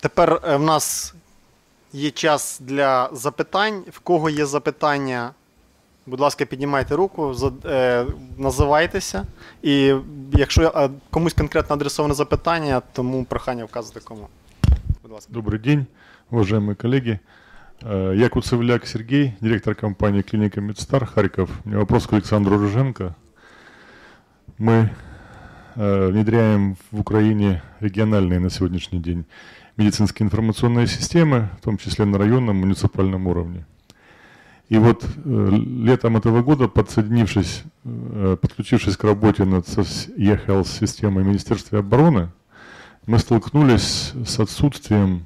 Тепер е, в нас є час для запитань. В кого є запитання, будь ласка, піднімайте руку, за- е, називайтеся. І якщо е, комусь конкретно адресоване запитання, тому прохання вказати кому. Будь ласка. Добрый день, уважаемые коллеги. Э, Я Куцевляк Сергей, директор компании «Клиника Медстар» Харьков. У меня вопрос к Александру Рыженко. Мы э, внедряем в Украине региональные на сегодняшний день медицинские информационные системы, в том числе на районном, муниципальном уровне. И вот э, летом этого года, подсоединившись, э, подключившись к работе над e-health системой Министерства обороны, мы столкнулись с отсутствием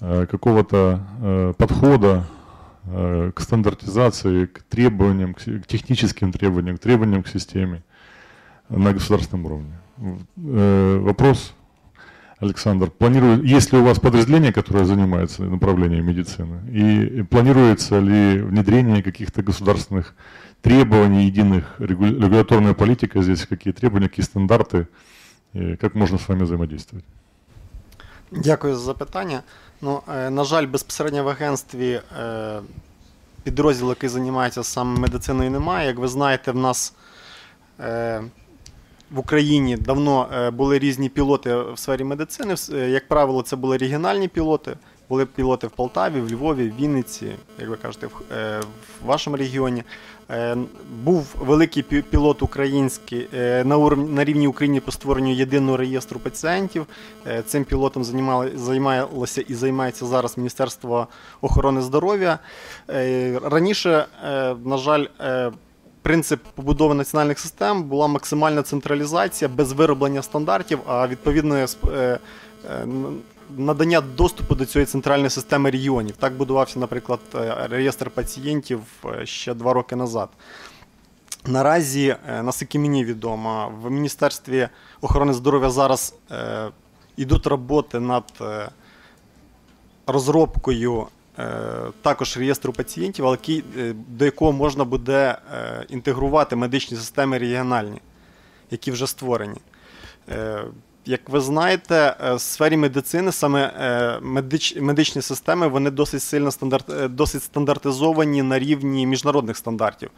э, какого-то подхода к стандартизации, к требованиям, к, техническим требованиям, к требованиям к системе на государственном уровне. Вопрос, Александр, планирую, есть ли у вас подразделение, которое занимается направлением медицины, и планируется ли внедрение каких-то государственных требований единых, регу- регуляторная политика здесь, какие требования, какие стандарты, и как можно с вами взаимодействовать? Дякую за запитання. Ну, е, на жаль, безпосередньо в агентстві е, підрозділу, який займається саме медициною, немає. Як ви знаєте, в нас е, в Україні давно е, були різні пілоти в сфері медицини. Е, Як правило, це були регіональні пілоти. Були пілоти в Полтаві, в Львові, в Вінниці, як ви кажете, в, е, в вашому регіоні. Був великий пілот український на, уров- на рівні України по створенню єдиного реєстру пацієнтів. Цим пілотом займали, займалося і займається зараз Міністерство охорони здоров'я. Раніше, на жаль, принцип побудови національних систем була максимальна централізація без вироблення стандартів, а відповідно е, е, е, надання доступу до цієї центральної системи регіонів. Так будувався, наприклад, реєстр пацієнтів ще два роки назад. Наразі, наскільки мені відомо, в Міністерстві охорони здоров'я зараз йдуть роботи над розробкою також реєстру пацієнтів, е, до якого можна буде е, інтегрувати медичні системи регіональні, які вже створені. Е, Як ви знаєте, е, в сфері медицини саме е, медич, медичні системи вони досить сильно стандарт, е, досить стандартизовані на рівні міжнародних стандартів,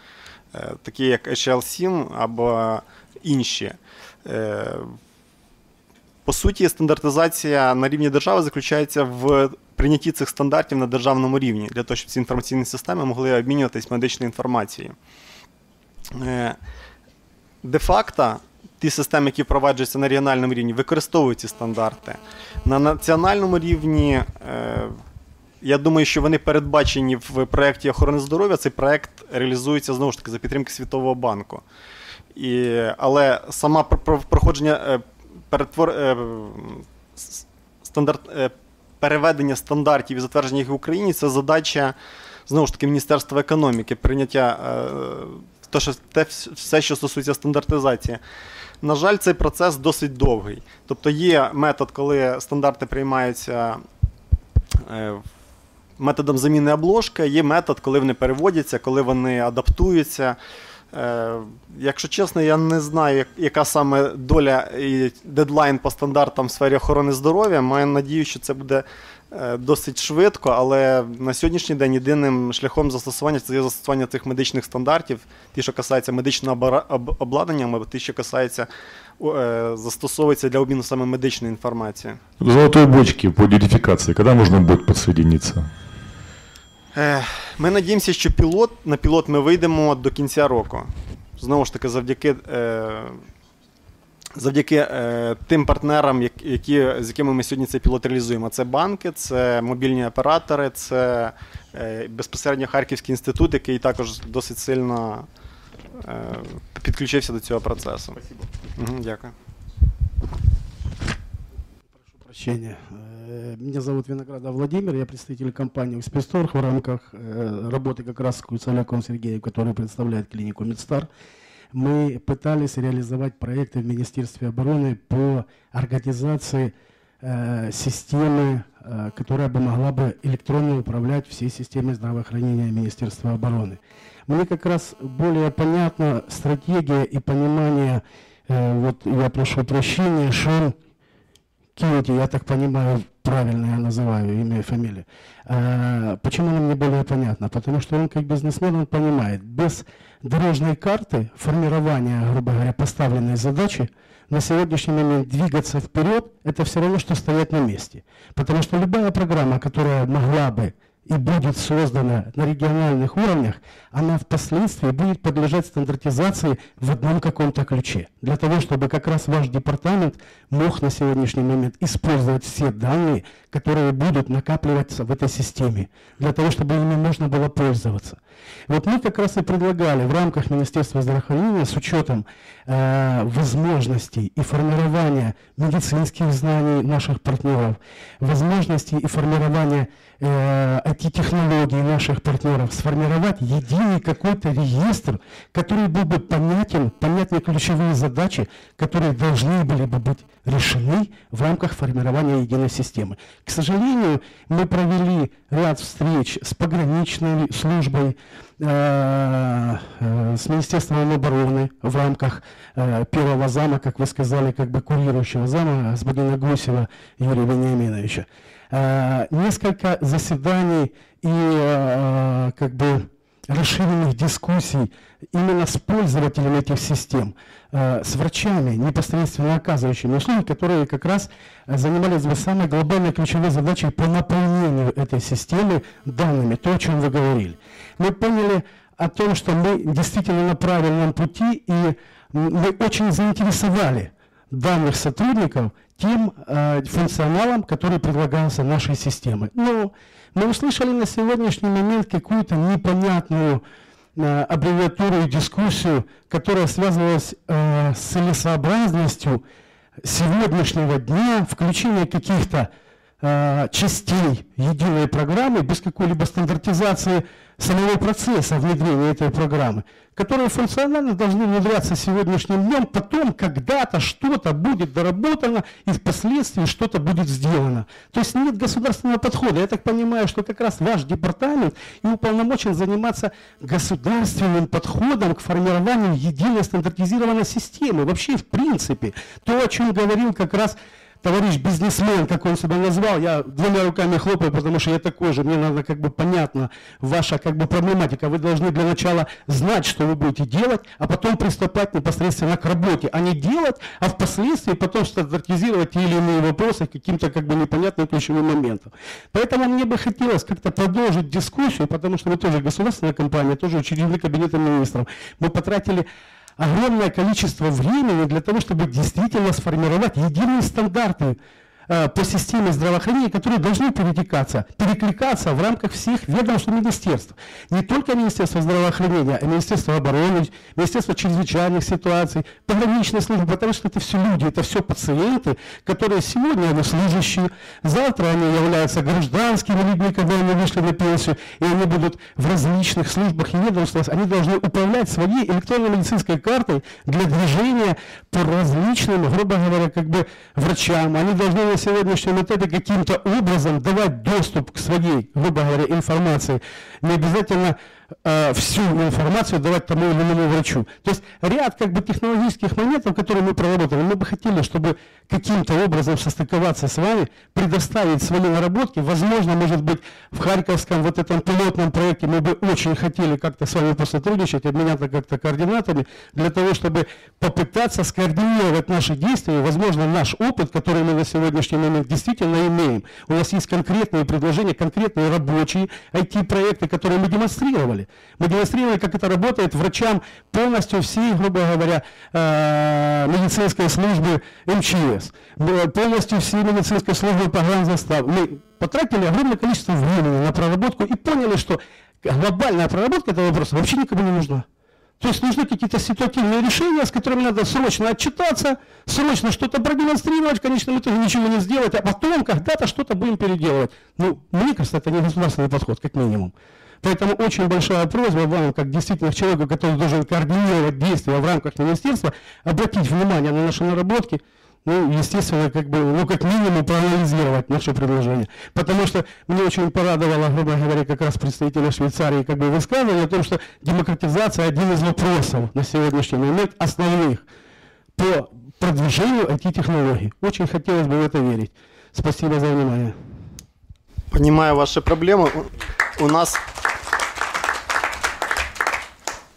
е, такі як HL7 або інші. По суті, стандартизація на рівні держави заключається в прийнятті цих стандартів на державному рівні, для того, щоб ці інформаційні системи могли обмінюватись медичною інформацією. Е, Де-факто, ті системи, які впроваджуються на регіональному рівні, використовують ці стандарти. На національному рівні, е, я думаю, що вони передбачені в проєкті охорони здоров'я. Цей проєкт реалізується знову ж таки за підтримки Світового банку. І, але сама пр- пр- проходження е, перетвор, е, стандарт, е, переведення стандартів і затвердження їх в Україні це задача знову ж таки Міністерства економіки, прийняття е, то, що, те, все, що стосується стандартизації. На жаль, цей процес досить довгий. Тобто є метод, коли стандарти приймаються методом заміни обложки, є метод, коли вони переводяться, коли вони адаптуються. Е, Якщо чесно, я не знаю, яка саме доля і дедлайн по стандартам в сфері охорони здоров'я. Маю надію, що це буде е, досить швидко, але на сьогоднішній день єдиним шляхом застосування це є застосування цих медичних стандартів, ті, що касаються медичного обладнання, або ті, що касаються, е, застосовуються для обміну саме медичної інформації. Золотой бочки по идентификации, когда можно будет подсоединиться? Ми надіємося, що пілот, на пілот ми вийдемо до кінця року. Знову ж таки, завдяки, е, завдяки е, тим партнерам, які, з якими ми сьогодні цей пілот реалізуємо. Це банки, це мобільні оператори, це е, безпосередньо Харківський інститут, який також досить сильно підключився до цього процесу. Угу, дякую. Прощения. Э, Меня зовут Виноградов Владимир, я представитель компании «Экспресторг» в рамках э, работы как раз с Куцеляком Сергеем, который представляет клинику «Медстар». Мы пытались реализовать проекты в Министерстве обороны по организации э, системы, которая бы могла бы электронно управлять всей системой здравоохранения Министерства обороны. Мне как раз более понятна стратегия и понимание, вот я прошу прощения, что Киоти, я так понимаю, правильно я называю имя и фамилию. А, почему она мне более понятна? Потому что он как бизнесмен, он понимает, без дорожной карты формирования, грубо говоря, поставленной задачи, на сегодняшний момент двигаться вперед, это все равно, что стоять на месте. Потому что любая программа, которая могла бы и будет создана на региональных уровнях, она впоследствии будет подлежать стандартизации в одном каком-то ключе. Для того, чтобы как раз ваш департамент мог на сегодняшний момент использовать все данные, которые будут накапливаться в этой системе, для того, чтобы ими можно было пользоваться. Вот мы как раз и предлагали в рамках Министерства здравоохранения с учетом э, возможностей и формирования медицинских знаний наших партнеров, возможностей и формирования IT-технологий наших партнеров, сформировать единый какой-то реестр, который был бы понятен, понятны ключевые задачи, которые должны были бы быть решены в рамках формирования единой системы. К сожалению, мы провели ряд встреч с пограничной службой, э, э, с Министерством обороны в рамках э, первого зама, как вы сказали, как бы курирующего зама, господина Гусева Юрия Вениаминовича. Несколько заседаний и как бы расширенных дискуссий именно с пользователями этих систем, э, с врачами, непосредственно оказывающими услуги, которые как раз занимались бы самой глобальной ключевой задачей по наполнению этой системы данными, то, о чем вы говорили. Мы поняли о том, что мы действительно на правильном пути, и мы очень заинтересовали данных сотрудников тем э, функционалом, который предлагался нашей системой. Но мы услышали на сегодняшний момент какую-то непонятную э, аббревиатуру и дискуссию, которая связывалась э, с целесообразностью сегодняшнего дня, включения каких-то частей единой программы без какой-либо стандартизации самого процесса внедрения этой программы, которые функционально должны внедряться сегодняшним днем, потом когда-то что-то будет доработано и впоследствии что-то будет сделано. То есть нет государственного подхода. Я так понимаю, что как раз ваш департамент и уполномочен заниматься государственным подходом к формированию единой стандартизированной системы. Вообще, в принципе, то, о чем говорил как раз товарищ бизнесмен, как он себя назвал, я двумя руками хлопаю, потому что я такой же, мне надо как бы понятно ваша как бы проблематика. Вы должны для начала знать, что вы будете делать, а потом приступать непосредственно к работе, а не делать, а впоследствии потом стандартизировать или иные вопросы каким-то как бы непонятным ключевым моментом. Поэтому мне бы хотелось как-то продолжить дискуссию, потому что мы тоже государственная компания, тоже учредили кабинетом министров. Мы потратили огромное количество времени для того, чтобы действительно сформировать единые стандарты по системе здравоохранения, которые должны перетекаться, перекликаться в рамках всех ведомств министерств. Не только Министерство здравоохранения, а Министерство обороны, Министерство чрезвычайных ситуаций, пограничная служба, потому что это все люди, это все пациенты, которые сегодня они служащие, завтра они являются гражданскими людьми, когда они вышли на пенсию, и они будут в различных службах и ведомствах, они должны управлять своей электронной медицинской картой для движения по различным, грубо говоря, как бы врачам. Они должны на сегодняшнем этапе каким-то образом давать доступ к своей, грубо говоря, информации. Не обязательно э, всю информацию давать тому или иному врачу. То есть ряд как бы технологических моментов, которые мы проработали, мы бы хотели, чтобы каким-то образом состыковаться с вами, предоставить свои наработки. Возможно, может быть, в Харьковском вот этом пилотном проекте мы бы очень хотели как-то с вами посотрудничать, обменяться как-то координатами, для того, чтобы попытаться скоординировать наши действия, возможно, наш опыт, который мы на сегодняшний момент действительно имеем. У нас есть конкретные предложения, конкретные рабочие IT-проекты, которые мы демонстрировали. Мы демонстрировали, как это работает врачам полностью всей, грубо говоря, э, медицинской службы МЧС процесс. Полностью все медицинской службы погранзастав. Мы потратили огромное количество времени на проработку и поняли, что глобальная проработка этого вопроса вообще никому не нужна. То есть нужны какие-то ситуативные решения, с которыми надо срочно отчитаться, срочно что-то продемонстрировать, в конечном итоге ничего не сделать, а потом когда-то что-то будем переделывать. Ну, мне кажется, это не государственный подход, как минимум. Поэтому очень большая просьба вам, как действительно человеку, который должен координировать действия в рамках министерства, обратить внимание на наши наработки, ну, естественно, как бы, ну, как минимум проанализировать наше предложение. Потому что мне очень порадовало, грубо говоря, как раз представители Швейцарии, как бы высказывали о том, что демократизация один из вопросов на сегодняшний момент основных по продвижению IT-технологий. Очень хотелось бы в это верить. Спасибо за внимание. Понимаю ваши проблемы. У нас,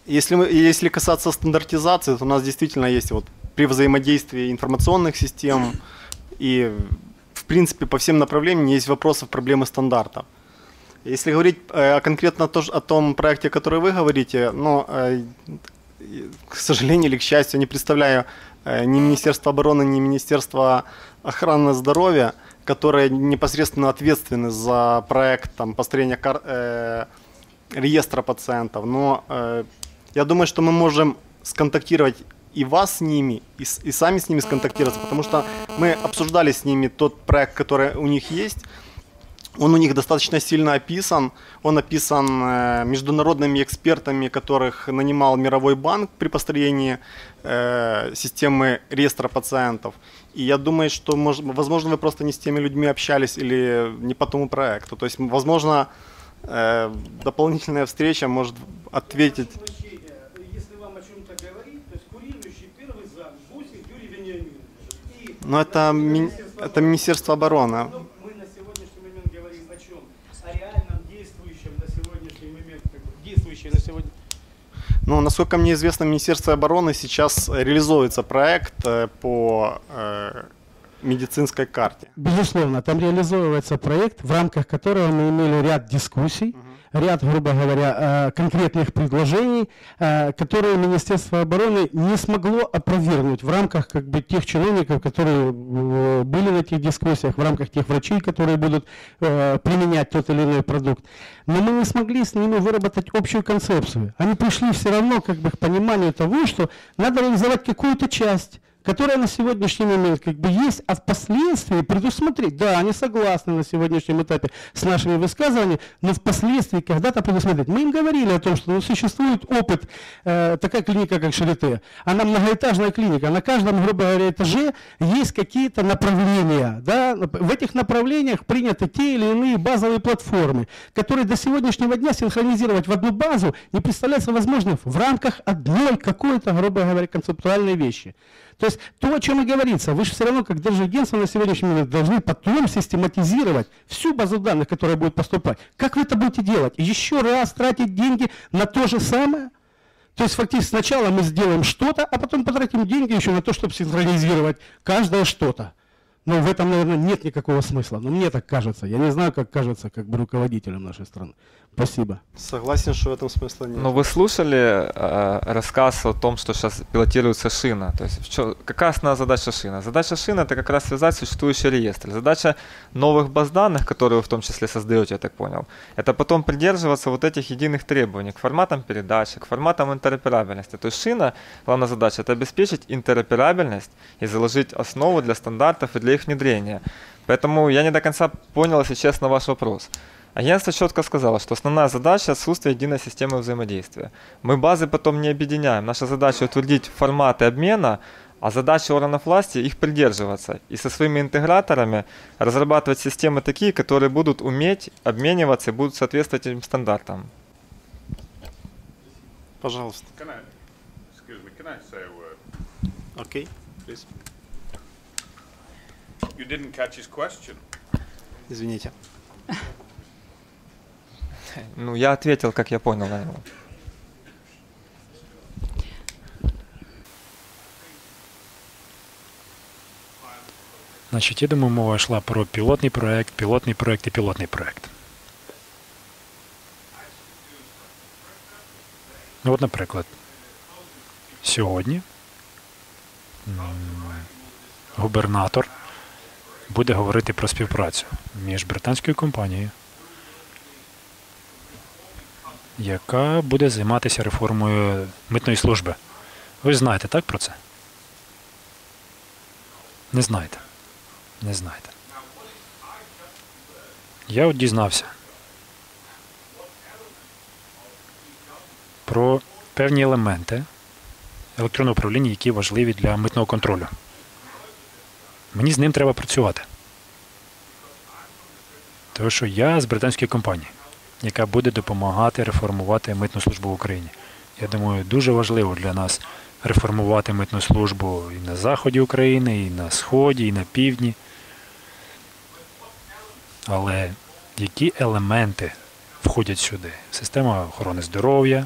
если, мы, если касаться стандартизации, то у нас действительно есть вот при взаимодействии информационных систем и, в принципе, по всем направлениям есть вопросы проблемы стандартов. Если говорить э, конкретно то, о том проекте, который вы говорите, ну, э, к сожалению или к счастью, не представляю э, ни Министерства обороны, ни Министерства охраны здоровья, которые непосредственно ответственны за проект там, построения кар- э, реестра пациентов. Но э, я думаю, что мы можем сконтактировать и вас с ними, и, и сами с ними сконтактироваться, потому что мы обсуждали с ними тот проект, который у них есть. Он у них достаточно сильно описан. Он описан э, международными экспертами, которых нанимал Мировой банк при построении э, системы реестра пациентов. И я думаю, что, мож, возможно, вы просто не с теми людьми общались или не по тому проекту. То есть, возможно, э, дополнительная встреча может ответить. Если вам о чем-то говорить, то есть курирующий первый зам Бусик Юрий Вениаминович. И Но это, ми- это Министерство обороны. Ну, насколько мне известно, в Министерстве обороны сейчас реализуется проект э, по э, медицинской карте. Безусловно, там реализовывается проект, в рамках которого мы имели ряд дискуссий, ряд, грубо говоря, э, конкретных предложений, э, которые Министерство обороны не смогло опровергнуть в рамках как бы, тех чиновников, которые э, были на этих дискуссиях, в рамках тех врачей, которые будут применять тот или иной продукт. Но мы не смогли с ними выработать общую концепцию. Они пришли все равно как бы, к пониманию того, что надо реализовать какую-то часть которая на сегодняшний момент как бы есть, а впоследствии предусмотреть. Да, они согласны на сегодняшнем этапе с нашими высказываниями, но впоследствии когда-то предусмотреть. Мы им говорили о том, что ну, существует опыт, э, такая клиника, как Шарите. Она многоэтажная клиника. На каждом, грубо говоря, этаже есть какие-то направления. Да? В этих направлениях приняты те или иные базовые платформы, которые до сегодняшнего дня синхронизировать в одну базу не представляется возможным в рамках одной какой-то, грубо говоря, концептуальной вещи. То есть то, о чем и говорится, вы же все равно, как держагентство на сегодняшний момент, должны потом систематизировать всю базу данных, которая будет поступать. Как вы это будете делать? Еще раз тратить деньги на то же самое? То есть фактически сначала мы сделаем что-то, а потом потратим деньги еще на то, чтобы синхронизировать каждое что-то. Но в этом, наверное, нет никакого смысла. Но мне так кажется. Я не знаю, как кажется как бы руководителям нашей страны. Спасибо. Согласен, что в этом смысла нет. Но вы слушали э, рассказ о том, что сейчас пилотируется шина? То есть чё- какая основная задача шина? Задача шины это как раз связать существующий реестр. Задача новых баз данных, которые вы в том числе создаете, я так понял, это потом придерживаться вот этих единых требований к форматам передачи, к форматам интероперабельности. То есть шина, главная задача, это обеспечить интероперабельность и заложить основу для стандартов и для их внедрения. Поэтому я не до конца понял, если честно, ваш вопрос. Агентство четко сказало, что основная задача – отсутствие единой системы взаимодействия. Мы базы потом не объединяем. Наша задача – утвердить форматы обмена, а задача органов власти – их придерживаться. И со своими интеграторами разрабатывать системы такие, которые будут уметь обмениваться и будут соответствовать этим стандартам. Пожалуйста. Can I, excuse me, can I say a word? Окей. Please. You didn't catch his question. Извините. Ну, я ответил, как я понял на него. Значить, я думаю, мова йшла про пілотний проект, пілотний проект і пілотний проект. Ну, от, наприклад, сьогодні м, губернатор буде говорити про співпрацю між британською компанією, яка буде займатися реформою митної служби. Ви знаєте, так, про це? Не знаєте. Не знаєте. Я от дізнався про певні елементи електронного управління, які важливі для митного контролю. Мені з ним треба працювати. Тому що я з британської компанії, яка буде допомагати реформувати митну службу в Україні. Я думаю, дуже важливо для нас реформувати митну службу і на заході України, і на Сході, і на півдні. Але які елементи входять сюди? Система охорони здоров'я,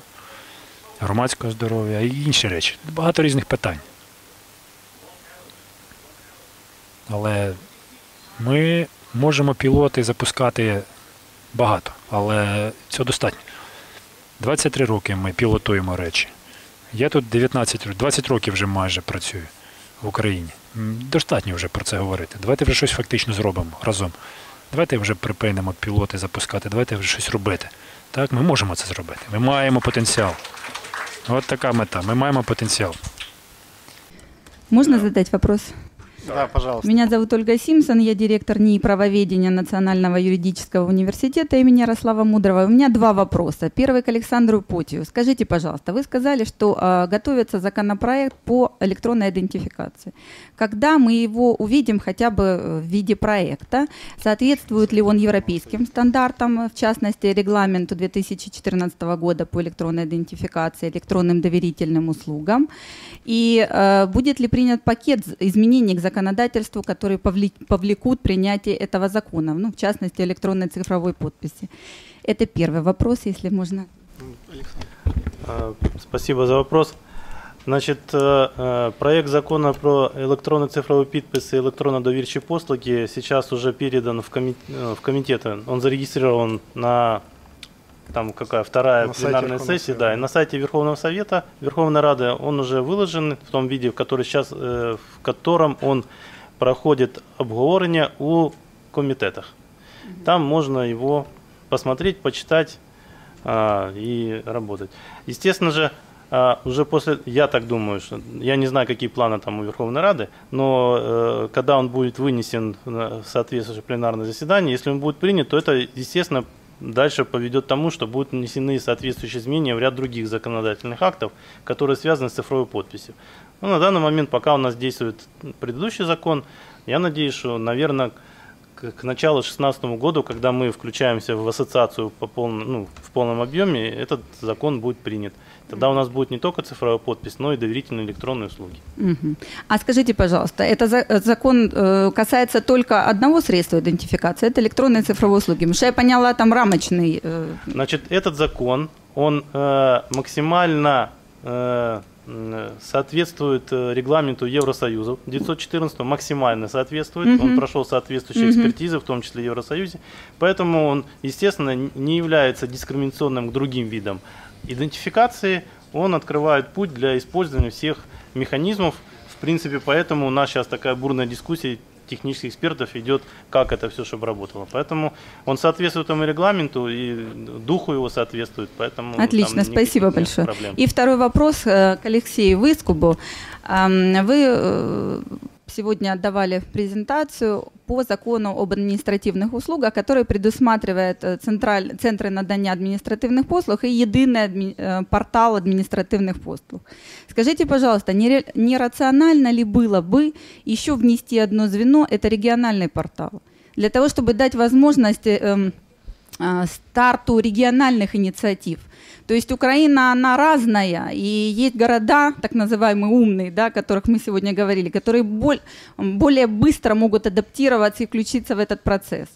громадського здоров'я і інші речі. Багато різних питань. Але ми можемо пілоти запускати багато, але цього достатньо. 23 роки ми пілотуємо речі. Я тут 19 20 років вже майже працюю в Україні. Достатньо вже про це говорити. Давайте вже щось фактично зробимо разом. Давайте вже припинимо пілоти запускати, давайте вже щось робити. Так, ми можемо це зробити. Ми маємо потенціал. От така мета. Ми маємо потенціал. Можно задать вопрос? Да, пожалуйста. Меня зовут Ольга Симпсон, я директор НИИ правоведения Национального юридического университета имени Ярослава Мудрого. У меня два вопроса. Первый к Александру Потию. Скажите, пожалуйста, вы сказали, что э, готовится законопроект по электронной идентификации. Когда мы его увидим хотя бы в виде проекта, соответствует ли он европейским стандартам, в частности, регламенту 2014 года по электронной идентификации, электронным доверительным услугам? И э, будет ли принят пакет изменений к законодательству, которые повлек- повлекут принятие этого закона, ну, в частности, электронной цифровой подписи? Это первый вопрос, если можно. А, Спасибо за вопрос. Значит, э, э, проект закона про электронный цифровой подпись и электронно-доверчие послуги сейчас уже передан в, э, в комитеты. Он зарегистрирован на там какая вторая На пленарная сессия, Совета. да, и на сайте Верховного Совета, Верховной Рады, он уже выложен в том виде, в который сейчас, э, в котором он проходит обговорение у комитетах. Там можно его посмотреть, почитать а, и работать. Естественно же, а, уже после, я так думаю, что я не знаю, какие планы там у Верховной Рады, но э, когда он будет вынесен на соответствующее пленарное заседание, если он будет принят, то это, естественно, дальше поведет к тому, что будут внесены соответствующие изменения в ряд других законодательных актов, которые связаны с цифровой подписью. Ну, на данный момент, пока у нас действует предыдущий закон, я надеюсь, что, наверное, к, к началу 2016 году, когда мы включаемся в ассоциацию по полном, ну, в полном объеме, этот закон будет принят. Тогда у нас будет не только цифровая подпись, но и доверительные электронные услуги. Мгм. А скажите, пожалуйста, это за- э, закон э, касается только одного средства идентификации, это электронные цифровые услуги? Потому что я поняла, там рамочный. э, Значит, этот закон, он э, максимально э, соответствует э, регламенту Евросоюза 914, максимально соответствует. Он Мгм. прошел соответствующие Мгм. экспертизы, в том числе Евросоюзе. Поэтому он, естественно, не является дискриминационным к другим видам идентификации. Он открывает путь для использования всех механизмов. В принципе, поэтому у нас сейчас такая бурная дискуссия технических экспертов идет, как это все, чтобы работало. Поэтому он соответствует этому регламенту и духу его соответствует. Поэтому Отлично, спасибо большое. проблем. И второй вопрос э, к Алексею Выскубу. Вы э, сегодня отдавали презентацию по закону об административных услугах, который предусматривает э, централь, центры надания административных послуг и единый адми- э, портал административных послуг. Скажите, пожалуйста, нерационально ли было бы еще внести одно звено, это региональный портал, для того, чтобы дать возможность э, а, старту региональных инициатив. То есть Украина, она разная, и есть города, так называемые умные, да, о которых мы сегодня говорили, которые боль- более быстро могут адаптироваться и включиться в этот процесс.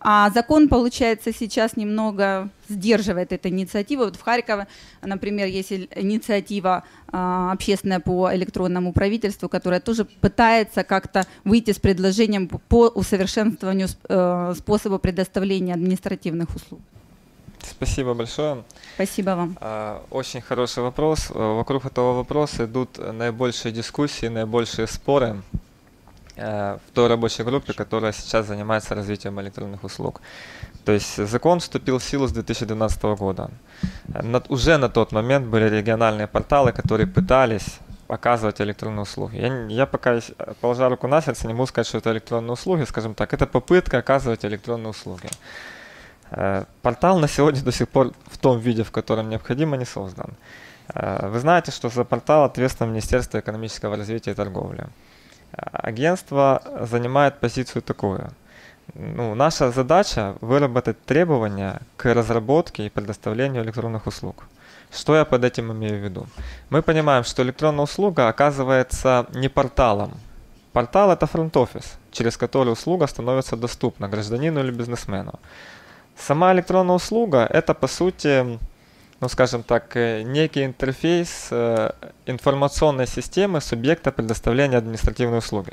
А закон, получается, сейчас немного сдерживает эту инициативу. Вот в Харькове, например, есть инициатива а, общественная по электронному правительству, которая тоже пытается как-то выйти с предложением по- усовершенствованию э, способа предоставления административных услуг. Спасибо большое. Спасибо вам. А, Очень хороший вопрос. Э, Вокруг этого вопроса идут наибольшие дискуссии, наибольшие споры э, в той рабочей группе, которая сейчас занимается развитием электронных услуг. То есть закон вступил в силу с 2012 года. Э, на- уже на тот момент были региональные порталы, которые пытались оказывать электронные услуги. Я, я пока, положа руку на сердце, не могу сказать, что это электронные услуги, скажем так, это попытка оказывать электронные услуги. Э, Портал на сегодня до сих пор в том виде, в котором необходимо, не создан. Э, Вы знаете, что за портал ответственно Министерство экономического развития и торговли. Э, Агентство занимает позицию такую. Ну, наша задача выработать требования к разработке и предоставлению электронных услуг. Что я под этим имею в виду? Мы понимаем, что электронная услуга оказывается не порталом. Портал это фронт-офис, через который услуга становится доступна гражданину или бизнесмену. Сама электронная услуга это по сути ну, скажем так, э, некий интерфейс э, информационной системы субъекта предоставления административной услуги.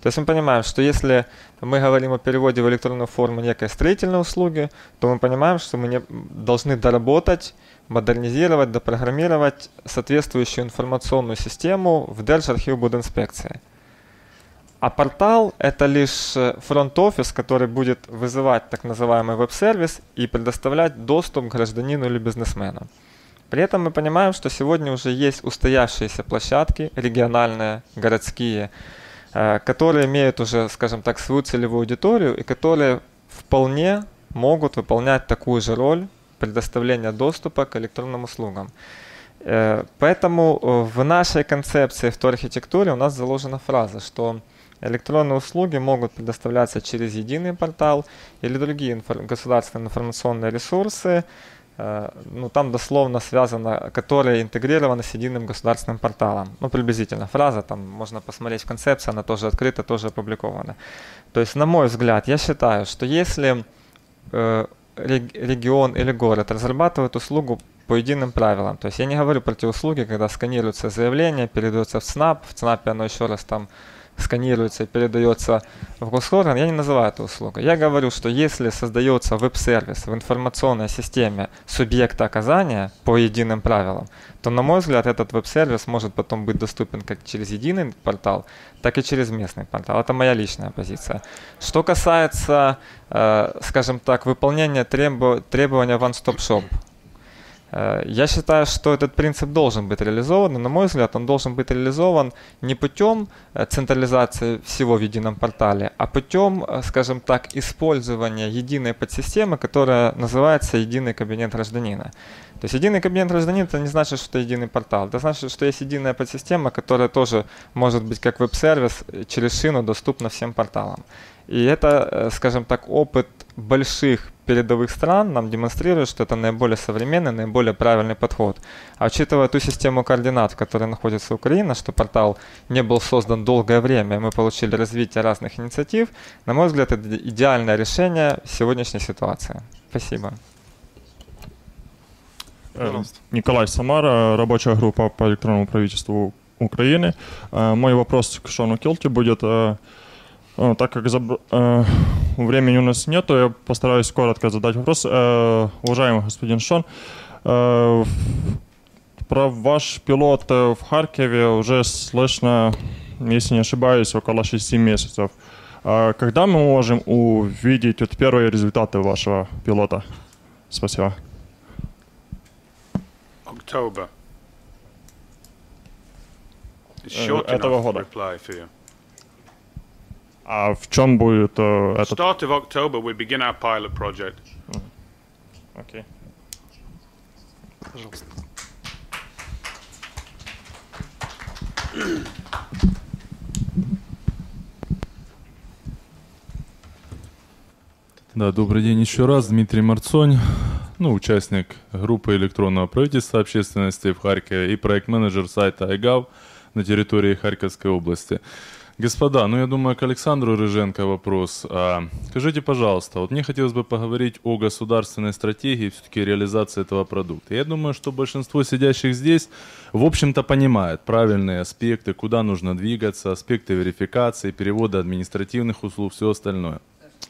То есть мы понимаем, что если мы говорим о переводе в электронную форму некой строительной услуги, то мы понимаем, что мы не должны доработать, модернизировать, допрограммировать соответствующую информационную систему в Держархив Будинспекции. А портал – это лишь э, фронт-офис, который будет вызывать так называемый веб-сервис и предоставлять доступ гражданину или бизнесмену. При этом мы понимаем, что сегодня уже есть устоявшиеся площадки, региональные, городские, э, которые имеют уже, скажем так, свою целевую аудиторию и которые вполне могут выполнять такую же роль предоставления доступа к электронным услугам. Э, поэтому в нашей концепции, в той архитектуре у нас заложена фраза, что Электронные услуги могут предоставляться через единый портал или другие инфор- государственные информационные ресурсы, э, ну, там дословно связано, которые интегрированы с единым государственным порталом. Ну, приблизительно. Фраза там можно посмотреть в концепции, она тоже открыта, тоже опубликована. То есть, на мой взгляд, я считаю, что если э, регион или город разрабатывает услугу по единым правилам, то есть я не говорю про те услуги, когда сканируется заявление, передается в ЦНАП, в ЦНАПе оно еще раз там сканируется и передается в госорган, я не называю это услугой. Я говорю, что если создается веб-сервис в информационной системе субъекта оказания по единым правилам, то, на мой взгляд, этот веб-сервис может потом быть доступен как через единый портал, так и через местный портал. Это моя личная позиция. Что касается, э, скажем так, выполнения требу- требования One Stop Shop, я считаю, что этот принцип должен быть реализован, но, на мой взгляд, он должен быть реализован не путем э, централизации всего в едином портале, а путем, э, скажем так, использования единой подсистемы, которая называется единый кабинет гражданина. То есть единый кабинет гражданина это не значит, что это единый портал. Это значит, что есть единая подсистема, которая тоже может быть как веб-сервис через шину доступна всем порталам. И это, скажем так, опыт больших передовых стран нам демонстрирует, что это наиболее современный, наиболее правильный подход. А учитывая ту систему координат, в которой находится Украина, что портал не был создан долгое время, мы получили развитие разных инициатив, на мой взгляд, это идеальное решение сегодняшней ситуации. Спасибо. Э, Николай Самара, рабочая группа по электронному правительству Украины. Э, мой вопрос к Шону Келти будет э, так как времени у нас нет, я постараюсь коротко задать вопрос. Э, уважаемый господин Шон, э, про ваш пилот э, в Харькове уже слышно, если не ошибаюсь, около 6 месяцев. А когда мы можем увидеть вот первые результаты вашего пилота? Спасибо. October. It's Э, short этого enough to года. reply for you. А в чем будет э, этот... Start of October, we begin our pilot project. Окей. Пожалуйста. Да, добрый день еще раз. Дмитрий Марцонь, ну, участник группы электронного правительства общественности в Харькове и проект-менеджер сайта iGov на территории Харьковской области. Господа, ну я думаю, к Александру Рыженко вопрос. А, скажите, пожалуйста, вот мне хотелось бы поговорить о государственной стратегии все-таки реализации этого продукта. Я думаю, что большинство сидящих здесь, в общем-то, понимает правильные аспекты, куда нужно двигаться, аспекты верификации, перевода административных услуг, все остальное.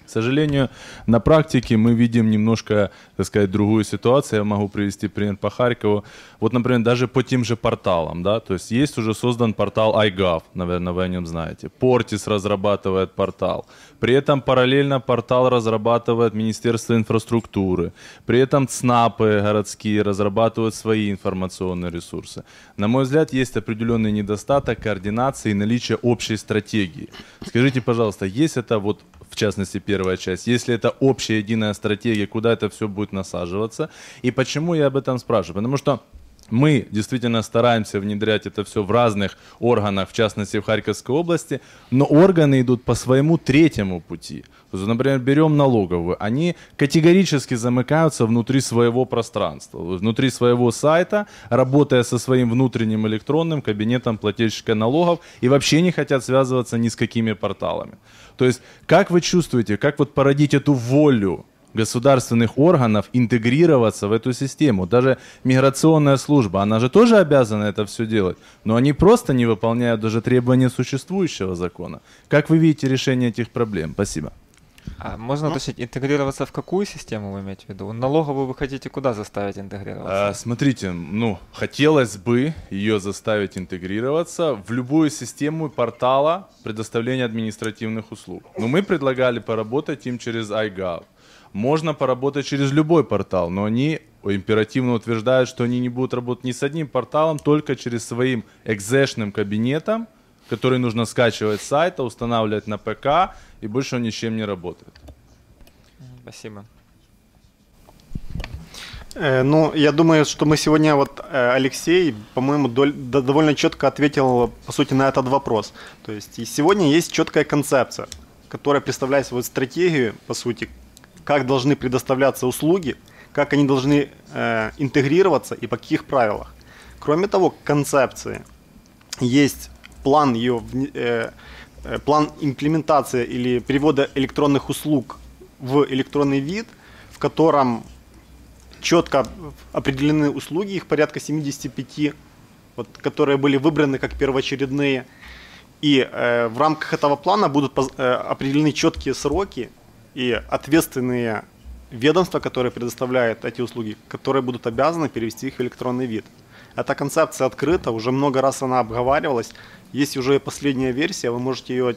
К сожалению, на практике мы видим немножко, так сказать, другую ситуацию. Я могу привести пример по Харькову. Вот, например, даже по тем же порталам, да, то есть есть уже создан портал iGov, наверное, вы о нем знаете. Portis разрабатывает портал. При этом параллельно портал разрабатывает Министерство инфраструктуры. При этом ЦНАПы городские разрабатывают свои информационные ресурсы. На мой взгляд, есть определенный недостаток координации и наличия общей стратегии. Скажите, пожалуйста, есть это вот в частности первая часть, если это общая единая стратегия, куда это все будет насаживаться. И почему я об этом спрашиваю? Потому что Мы действительно стараемся внедрять это все в разных органах, в частности в Харьковской области, но органы идут по своему третьему пути. Например, берем налоговую, они категорически замыкаются внутри своего пространства, внутри своего сайта, работая со своим внутренним электронным кабинетом плательщика налогов и вообще не хотят связываться ни с какими порталами. То есть, как вы чувствуете, как вот породить эту волю государственных органов интегрироваться в эту систему. Даже миграционная служба, она же тоже обязана это все делать, но они просто не выполняют даже требования существующего закона. Как вы видите решение этих проблем? Спасибо. А можно уточнить, интегрироваться в какую систему вы имеете в виду? Налоговую вы хотите куда заставить интегрироваться? А, смотрите, ну, хотелось бы ее заставить интегрироваться в любую систему портала предоставления административных услуг. Но мы предлагали поработать им через iGov. Можно поработать через любой портал, но они императивно утверждают, что они не будут работать ни с одним порталом, только через своим экзешным кабинетом, который нужно скачивать с сайта, устанавливать на ПК, и больше он ни с чем не работает. Спасибо. Э, Ну, я думаю, что мы сегодня, вот э, Алексей, по-моему, довольно четко ответил, по сути, на этот вопрос. То есть и сегодня есть четкая концепция, которая представляет свою стратегию, по сути, как должны предоставляться услуги, как они должны э, интегрироваться и по каких правилах. Кроме того, концепции есть план ее, э, план имплементации или перевода электронных услуг в электронный вид, в котором четко определены услуги, их порядка 75, вот, которые были выбраны как первоочередные. И э, в рамках этого плана будут э, определены четкие сроки и ответственные ведомства, которые предоставляют эти услуги, которые будут обязаны перевести их в электронный вид. Эта концепция открыта, уже много раз она обговаривалась. Есть уже последняя версия, вы можете ее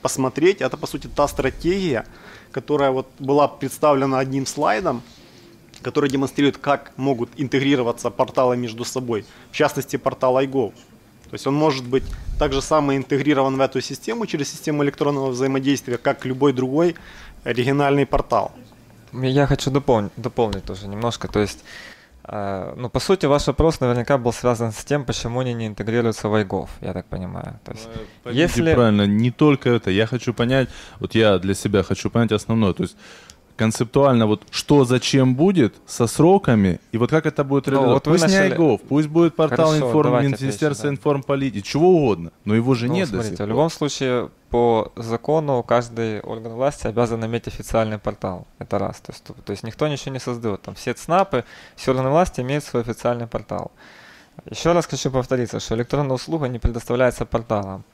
посмотреть. Это, по сути, та стратегия, которая вот была представлена одним слайдом, который демонстрирует, как могут интегрироваться порталы между собой, в частности портал iGo. То есть он может быть так же самое интегрирован в эту систему через систему электронного взаимодействия, как любой другой региональный портал. Я хочу дополнить, дополнить тоже немножко. То есть, ну, по сути, ваш вопрос наверняка был связан с тем, почему они не интегрируются в iGov, я так понимаю. То есть, Поймите если... правильно, не только это. Я хочу понять, вот я для себя хочу понять основное. То есть концептуально вот что зачем будет со сроками и вот как это будет Ну, реализовано. вот пусть начали- не iGov, пусть будет портал Хорошо, информ, Министерства отвечу, информполитики, чего угодно, но его же Ну, нет до смотрите, сих в пор. любом случае, по закону каждый орган власти обязан иметь официальный портал. Это раз. То есть, то, то есть никто ничего не создает. Там все ЦНАПы, все органы власти имеют свой официальный портал. Еще раз хочу повториться, что электронная услуга не предоставляется порталом.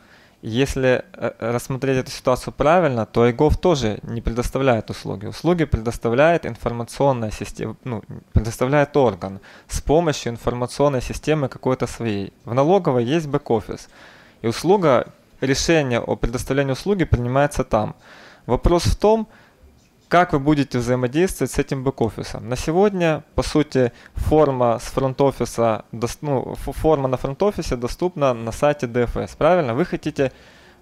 Если э, рассмотреть эту ситуацию правильно, то iGov тоже не предоставляет услуги. Услуги предоставляет информационная система, ну, предоставляет орган с помощью информационной системы какой-то своей. В налоговой есть бэк-офис. И услуга, решение о предоставлении услуги принимается там. Вопрос в том, как вы будете взаимодействовать с этим бэк-офисом. На сегодня, по сути, форма с фронт-офиса, ну, форма на фронт-офисе доступна на сайте DFS, правильно? Вы хотите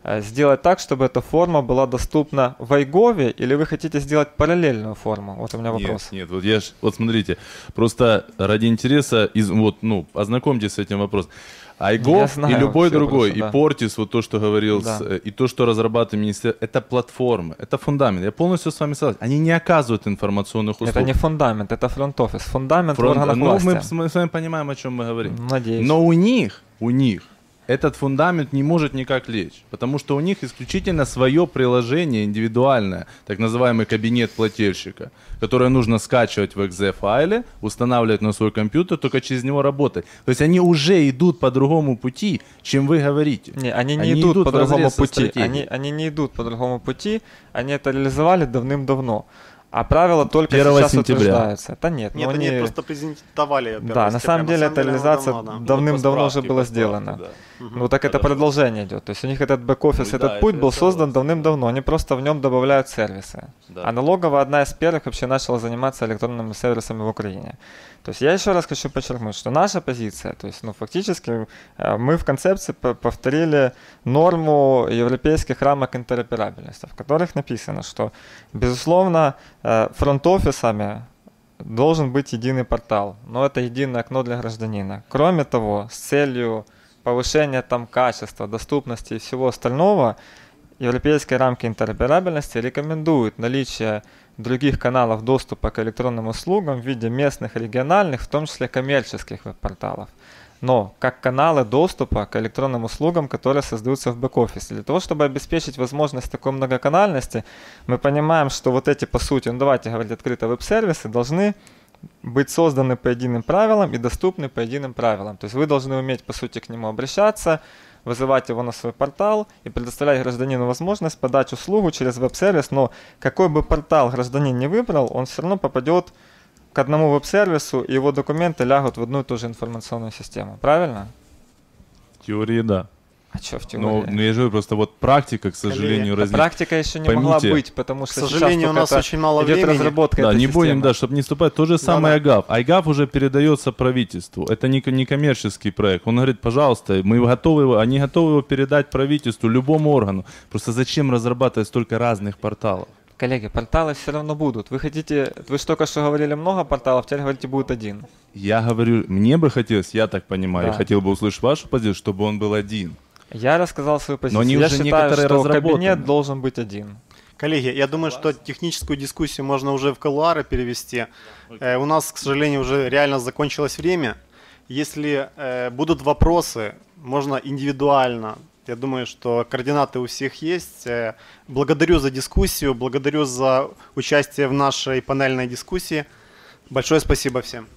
э, сделать так, чтобы эта форма была доступна в iGov, или вы хотите сделать параллельную форму? Вот у меня вопрос. Нет, нет, вот я ж, вот смотрите, просто ради интереса, из, вот, ну, ознакомьтесь с этим вопросом. Знаю и любой другой, просто, и да. Portis, вот то, что говорил, Да. с, э, и то, что разрабатывает министерство, это платформы, это фундамент. Я полностью с вами согласен. Они не оказывают информационных услуг. Это не фундамент, это фронт-офис. Фундамент в Фронт- органах ну, власти. мы, с- мы с вами понимаем, о чем мы говорим. Надеюсь. Но у них, у них этот фундамент не может никак лечь, потому что у них исключительно свое приложение индивидуальное, так называемый кабинет плательщика, которое нужно скачивать в exe-файле, устанавливать на свой компьютер, только через него работать. То есть они уже идут по другому пути, чем вы говорите. Не, они не Они идут, идут по другому пути. Они, они не идут по другому пути. Они это реализовали давным-давно. А правила только 1 сейчас сентября. утверждаются. Это нет. Нет, ну, они они... просто презентовали. Да, на самом деле эта реализация давно, да. давным-давно уже была сделана. да. Ну так это продолжение идет. То есть у них этот бэк-офис, Ну да, этот путь это был я создан давным-давно. Они просто в нем добавляют сервисы. Да. А налоговая одна из первых вообще начала заниматься электронными сервисами в Украине. То есть я еще раз хочу подчеркнуть, что наша позиция, то есть ну, фактически э, мы в концепции повторили норму европейских рамок интероперабельности, в которых написано, что, безусловно, фронт-офисами должен быть единый портал, но это единое окно для гражданина. Кроме того, с целью повышения там качества, доступности и всего остального, европейские рамки интероперабельности рекомендуют наличие других каналов доступа к электронным услугам в виде местных региональных, в том числе коммерческих веб-порталов но как каналы доступа к электронным услугам, которые создаются в бэк-офисе. Для того, чтобы обеспечить возможность такой многоканальности, мы понимаем, что вот эти, по сути, ну давайте говорить открыто, веб-сервисы должны быть созданы по единым правилам и доступны по единым правилам. То есть вы должны уметь, по сути, к нему обращаться, вызывать его на свой портал и предоставлять гражданину возможность подать услугу через веб-сервис, но какой бы портал гражданин не выбрал, он все равно попадет к одному веб-сервису, и его документы лягут в одну и ту же информационную систему. Правильно? В теории да. А что в теории? но я же говорю, просто вот практика, к сожалению, А различна. практика еще не Поймите, могла быть, потому К что сейчас сожалению, у нас очень мало идет времени. разработка Да, этой не будем, да, чтобы не вступать. То же самое Да-да. Айгав. Айгав уже передается правительству. Это не, не коммерческий проект. Он говорит, пожалуйста, мы готовы его, они готовы его передать правительству, любому органу. Просто зачем разрабатывать столько разных порталов? Коллеги, порталы все равно будут. Вы хотите, вы же только что говорили много порталов, теперь говорите будет один. Я говорю, мне бы хотелось, я так понимаю, Да. я хотел бы услышать вашу позицию, чтобы он был один. Я рассказал свою позицию. они Я уже считаю, некоторые что кабинет должен быть один. Коллеги, я думаю, что техническую дискуссию можно уже в колуары перевести. Э, у нас, к сожалению, уже реально закончилось время. Если э, будут вопросы, можно индивидуально. Я думаю, что координаты у всех есть. Э, благодарю за дискуссию, благодарю за участие в нашей панельной дискуссии. Большое спасибо всем.